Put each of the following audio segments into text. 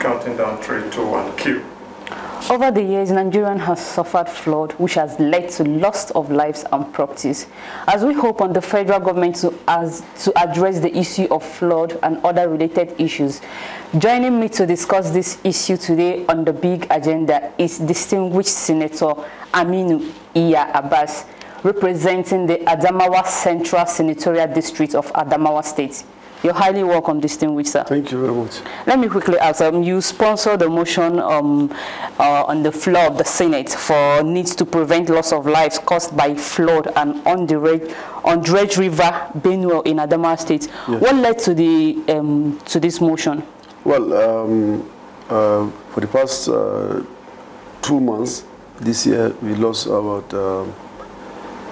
Counting down three, two, one, cue. Over the years, Nigeria has suffered flood, which has led to loss of lives and properties. As we hope on the federal government to, as, to address the issue of flood and other related issues, joining me to discuss this issue today on the big agenda is distinguished Senator Aminu Iya Abbas, representing the Adamawa Central Senatorial District of Adamawa State. You're highly welcome, distinguished sir. Thank you very much. Let me quickly ask, um, you sponsored the motion um, uh, on the floor of the Senate for needs to prevent loss of lives caused by flood and on the on Dredge River, Benue in Adamawa State. Yes. What led to the um, to this motion? Well, um, uh, for the past uh, two months this year, we lost about uh,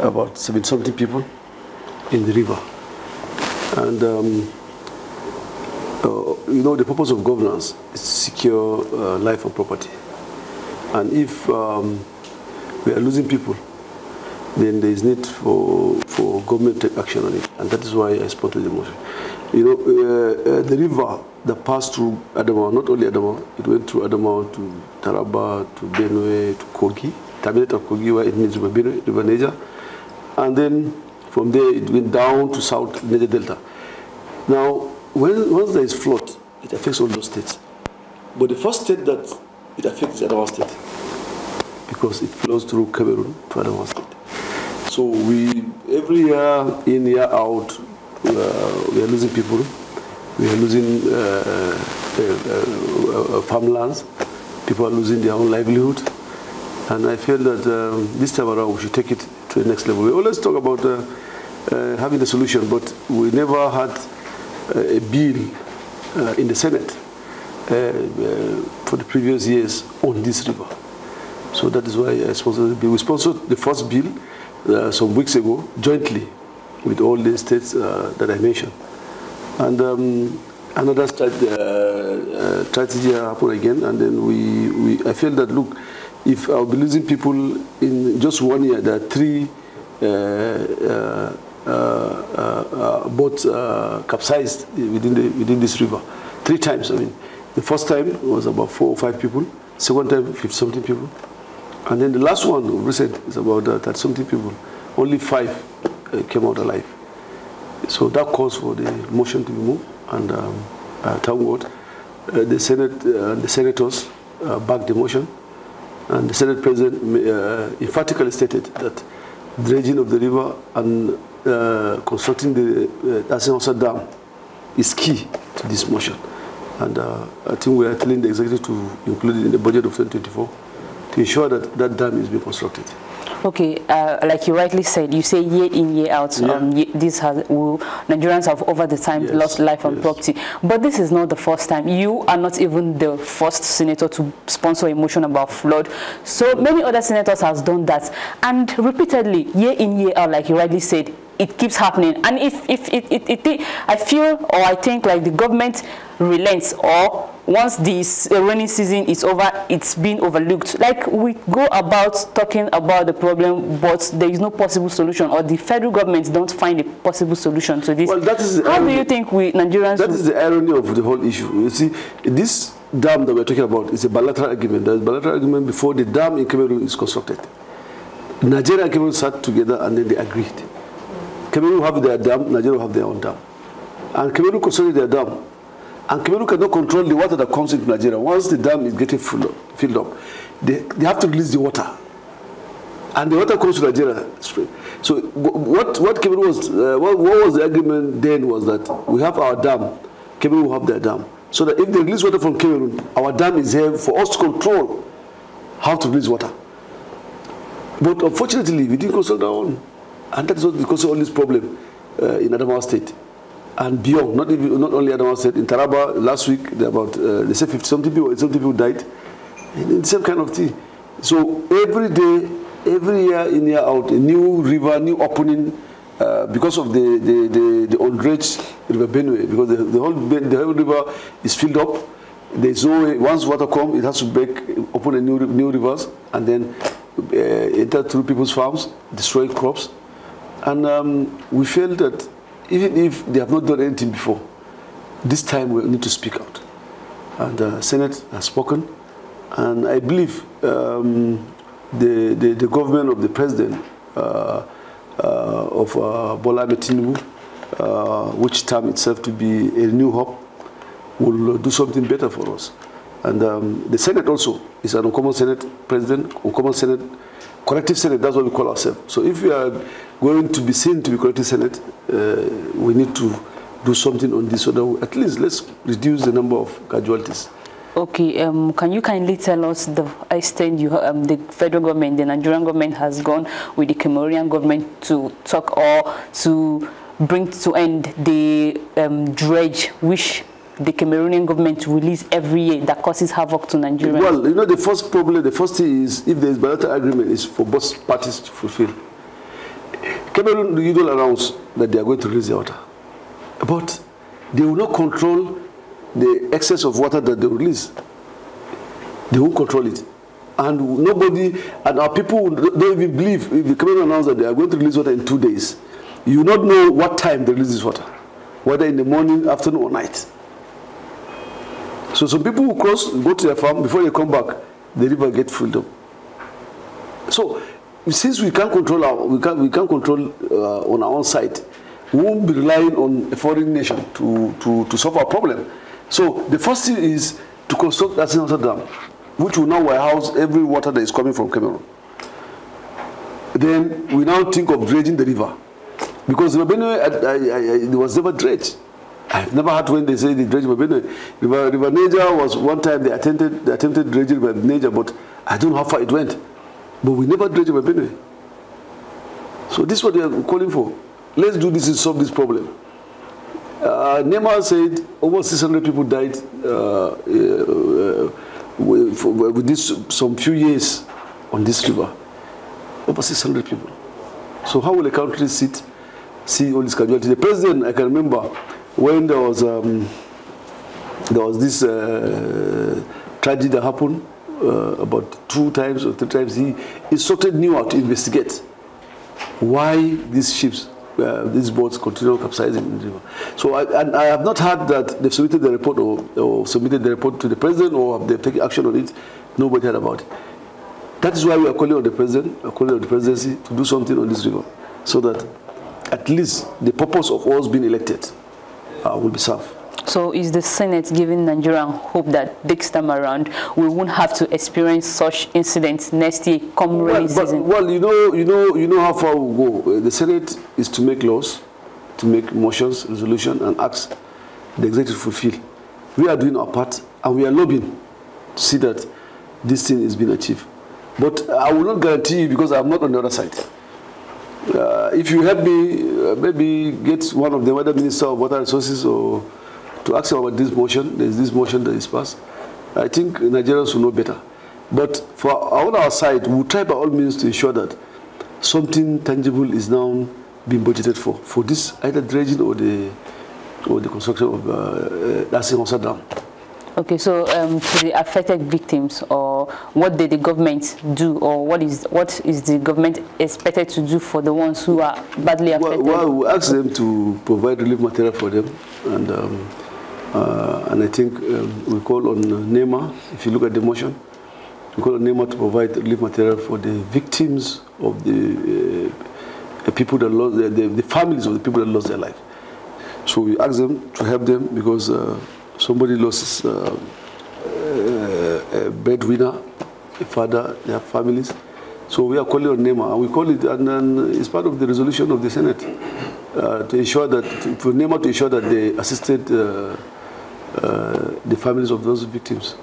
about 70 people in the river. And, um, uh, you know, the purpose of governance is to secure uh, life and property. And if um, we are losing people, then there is need for, for government to take action on it. And that is why I supported the motion. You know, uh, uh, the river that passed through Adamawa, not only Adamawa, it went through Adamawa to Taraba, to Benue, to Kogi, terminated at Kogi where it means River Benue, River Niger. And then from there, it went down to South Niger Delta. Now, when, once there is flood, it affects all those states. But the first state that it affects is Adamawa State because it flows through Cameroon to Adamawa State. So we, every year in, year out, uh, we are losing people. We are losing uh, uh, uh farmlands. People are losing their own livelihood. And I feel that um, this time around we should take it to the next level. We always talk about uh, uh, having a solution, but we never had uh, a bill uh, in the Senate for the previous years on this river. So that is why I sponsored the bill. We sponsored the first bill some weeks ago jointly with all the states that I mentioned. And um, another uh, strategy happened again, and then we, we, I feel that, look, if I'll be losing people in just one year, there are three uh, uh, uh, uh, boats capsized within, the, within this river. Three times, I mean. The first time was about four or five people. Second time, 50 something people. And then the last one, recent, is about uh, 30 something people. Only five uh, came out alive. So that calls for the motion to be moved. And um, uh, thank God, uh, the Senate, uh, the senators uh, backed the motion. And the Senate President emphatically stated that dredging of the river and uh, constructing the uh, Dasin Hausa Dam is key to this motion. And uh, I think we are telling the executive to include it in the budget of 2024 to ensure that that dam is being constructed. Okay, uh, like you rightly said, you say year in, year out, yeah. um, this has, will, Nigerians have over the time yes. lost life and yes. property. But this is not the first time. You are not even the first senator to sponsor a motion about flood. So many other senators have done that. And repeatedly, year in, year out, like you rightly said, it keeps happening. And if, if it, it, it, I feel or I think like the government relents or once this uh, rainy season is over, it's been overlooked. Like we go about talking about the problem, but there is no possible solution or the federal government don't find a possible solution to this. Well, that is How irony. do you think we Nigerians... That is the irony of the whole issue. You see, this dam that we're talking about is a bilateral agreement. There's a bilateral agreement before the dam in Cameroon is constructed. Nigeria and Cameroon sat together and then they agreed. Cameroon have their dam, Nigeria have their own dam. And Cameroon constructed their dam. And Cameroon cannot control the water that comes into Nigeria. Once the dam is getting full up, filled up, they, they have to release the water. And the water comes to Nigeria straight. So what, what Cameroon was, uh, what, what was the agreement then was that we have our dam, Cameroon will have their dam. So that if they release water from Cameroon, our dam is here for us to control how to release water. But unfortunately, we didn't consult our own. And that is what causes all this problem uh, in Adamawa State and beyond. Not, even, not only Adamawa State, in Taraba last week, about, uh, they say 50 something people, something people died. And the same kind of thing. So every day, every year in, year out, a new river, new opening, uh, because of the, the, the, the on-dredge River Benue, because the, the, whole, the whole river is filled up. There's no way, once water comes, it has to break, open a new, new rivers, and then uh, enter through people's farms, destroy crops. And um, we feel that even if they have not done anything before, this time we need to speak out. and the Senate has spoken. And I believe um, the, the, the, government of the president uh, uh, of uh, Bola Tinubu, uh, which term itself to be a new hope, will do something better for us. And um, the Senate also is an uncommon Senate president, uncommon Senate, corrective Senate, that's what we call ourselves. So if we are going to be seen to be corrective Senate, uh, we need to do something on this so that at least let's reduce the number of casualties. Okay, um, can you kindly tell us the extent you, um, the federal government, the Nigerian government has gone with the Cameroonian government to talk or to bring to end the um, dredge which the Cameroonian government to release every year that causes havoc to Nigeria? Well, you know, the first problem, the first thing is if there is bilateral agreement, is for both parties to fulfill. Cameroon usually announce that they are going to release the water, but they will not control the excess of water that they release. They won't control it. And nobody, and our people don't even believe if the Cameroon announce that they are going to release water in two days. You will not know what time they release this water, whether in the morning, afternoon, or night. So some people who cross, go to their farm, before they come back, the river get filled up. So since we can't control our, we can't, we can't control uh, on our own side, we won't be relying on a foreign nation to, to, to solve our problem. So the first thing is to construct that Dam, which will now warehouse every water that is coming from Cameroon. Then we now think of dredging the river. Because River Benue, there was never dredged. I've never heard when they say the dredge River Benue. River, River Niger was one time they attempted, they attempted dredging River Niger, but I don't know how far it went. But we never dredged River Benue. So this is what they are calling for. Let's do this and solve this problem. Uh, NEMA said over 600 people died uh, uh, with, this some few years on this river. Over 600 people. So how will a country sit, see all these casualties? The president, I can remember when there was um, there was this uh, tragedy that happened uh, about two times or three times. He instructed NIWA to investigate why these ships, uh, these boats continue capsizing in the river. So I, and I have not heard that they've submitted the report or, or submitted the report to the president or have they taken action on it. Nobody heard about it. That is why we are calling on the president, calling on the presidency to do something on this river, so that at least the purpose of us being elected uh, will be served. So is the Senate giving Nigerian hope that this time around we won't have to experience such incidents next year come well, rainy season? Well, you know, you know, you know how far we go. The Senate is to make laws, to make motions, resolution, and ask the executive to fulfill. We are doing our part, and we are lobbying to see that this thing is being achieved. But I will not guarantee you because I'm not on the other side. Uh, if you help me, uh, maybe get one of the other Minister of Water Resources or to ask him about this motion, there's this motion that is passed. I think Nigerians will know better. But for on our side, we'll try by all means to ensure that something tangible is now being budgeted for, for this either dredging or the or the construction of uh, uh, Dam. Okay, so um, to the affected victims, or what did the government do, or what is what is the government expected to do for the ones who are badly affected? Well, well we ask them to provide relief material for them, and um, uh, and I think um, we call on NEMA. If you look at the motion, we call on NEMA to provide relief material for the victims of the, uh, the people that lost the, the, the, families of the people that lost their life. So we ask them to help them because. Uh, somebody loses uh, a breadwinner, a father, their families. So we are calling on NEMA, we call it, and then it's part of the resolution of the Senate uh, to ensure that, for NEMA to ensure that they assisted uh, uh, the families of those victims.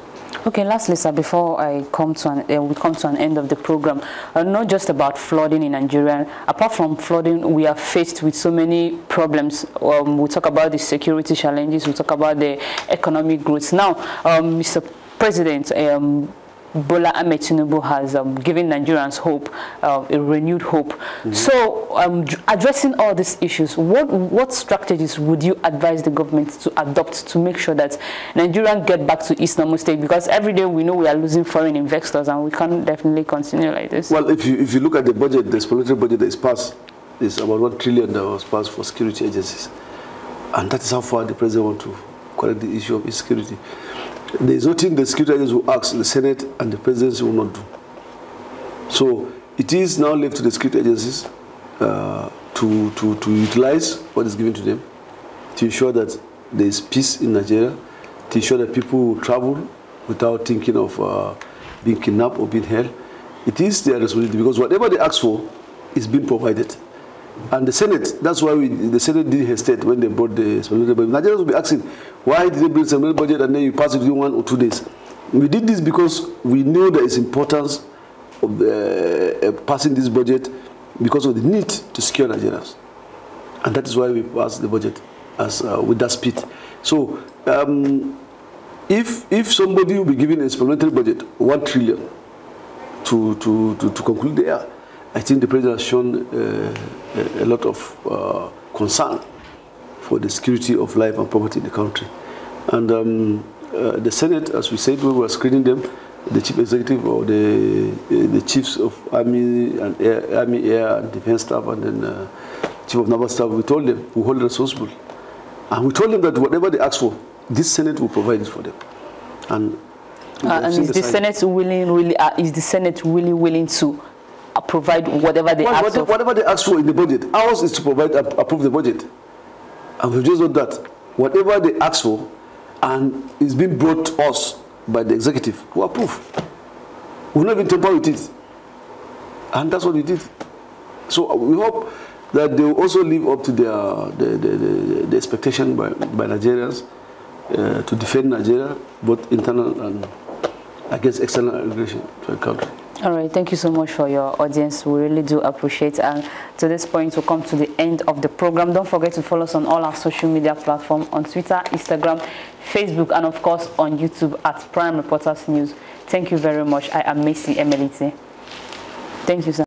Okay, lastly, sir, before I come to an, uh, we come to an end of the program, uh, not just about flooding in Nigeria. Apart from flooding, we are faced with so many problems. Um, we talk about the security challenges. We talk about the economic growth. Now, um, Mr. President, um, Bola Ahmed Tinubu has um, given Nigerians hope, uh, a renewed hope. Mm -hmm. So, um, addressing all these issues, what what strategies would you advise the government to adopt to make sure that Nigerians get back to East Normal State? Because every day we know we are losing foreign investors, and we can't definitely continue like this. Well, if you if you look at the budget, the explanatory budget that is passed, is about one trillion that was passed for security agencies, and that is how far the president want to correct the issue of insecurity. There is nothing the security agents will ask the Senate and the presidency will not do. So it is now left to the security agencies uh, to, to, to utilize what is given to them to ensure that there is peace in Nigeria, to ensure that people will travel without thinking of uh, being kidnapped or being held. It is their responsibility because whatever they ask for is being provided. And the Senate, that's why we, the Senate did hesitate when they brought the supplementary budget. Nigerians will be asking, why did they bring supplementary budget and then you pass it within one or two days? We did this because we knew there is importance of uh, passing this budget because of the need to secure Nigerians. And that is why we passed the budget as, uh, with that speed. So um, if, if somebody will be given a supplementary budget, one trillion, to, to, to, to conclude the year, I think the president has shown uh, a, lot of uh, concern for the security of life and property in the country. And um, uh, the Senate, as we said, we were screening them, the chief executive or the, the chiefs of army and air, army, air and defense staff and then uh, chief of naval staff, we told them we hold responsible. And we told them that whatever they ask for, this Senate will provide it for them. And, uh, and is the, the Senate willing, really, uh, is the Senate really willing to uh, provide whatever they well, ask for? Whatever they ask for in the budget. Ours is to provide, uh, approve the budget. And we've just done that. Whatever they ask for, and it's been brought to us by the executive, who approve. We've not even tampered with it. And that's what we did. So uh, we hope that they will also live up to their the, the, the, the expectation by, by Nigerians uh, to defend Nigeria, both internal and against external aggression to the country. All right, thank you so much for your audience. We really do appreciate. And to this point, we'll come to the end of the program. Don't forget to follow us on all our social media platforms on Twitter, Instagram, Facebook, and of course on YouTube at Prime Reporters News. Thank you very much. I am Macy Emelite. Thank you, sir.